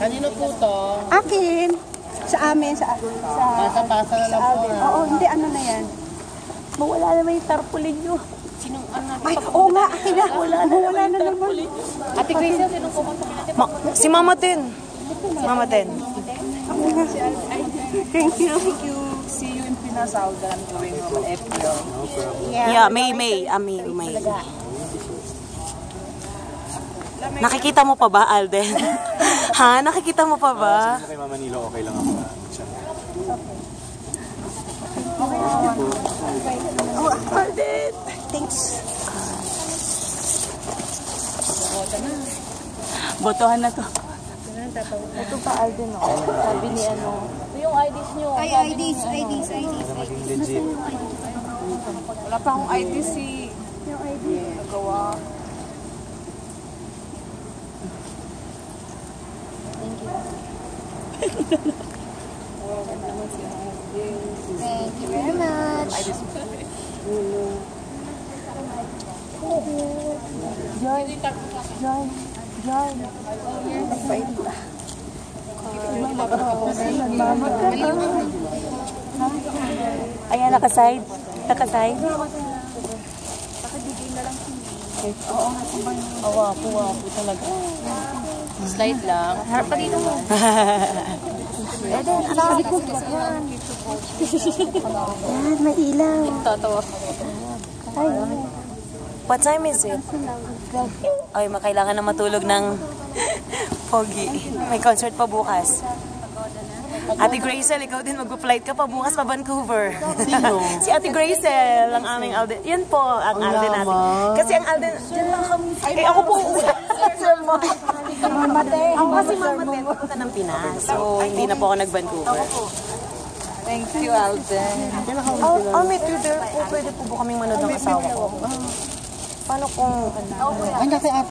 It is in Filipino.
Kanino po to? Akin. Sa amin, sa... sa Pasa-pasa na lang po. Alvin. Oo, hindi, ano na yan. Mawala naman yung tarpaulin nyo. Sinong ano? Ay, oo nga, akin na. Wala na, wala na naman. Ate Grace, sinong pumunta natin? Ma- si Mama Ten. Mama Ten. Thank you. Thank you. See you in Pinasaudan during April. Yeah, May, May. Ah, May, May. Nakikita mo pa ba, Alden? ha? Nakikita mo pa ba? Sa kay Mama Nilo, okay lang ako. Oh, Alden. Thanks. Botohan na to. Ito pa, Alden, oh. Sabi ni ano. Yung IDs nyo. Ay, IDs, IDs, IDs. Wala pa akong IDC. Yung ID. Nagawa. Thank you very much. Joy. Joy. Joy. Bait ba? Ayan, nakaside. Nakaside. Awapo, wapo talaga. Slide lang. Harap pa dito mo. Yan, may ilaw. Tatawa. What time is it? Ay, makailangan na matulog ng pogi. May concert pa bukas. Ate Gracel, ikaw din magpa-flight ka pa bukas pa Vancouver. Sino? si Ate Gracel, ang aming Alden. Yan po, ang Alden natin. Kasi ang Alden, dyan lang kami. Eh, ako po uuwi. Ako kasi mamate, pupunta ng Pinas. So, hindi na po ako nag-Vancouver. Thank you, Alden. Oh, oh, may tutor po. Pwede po ba kaming manood ng asawa ko? Paano kung... Ang kasi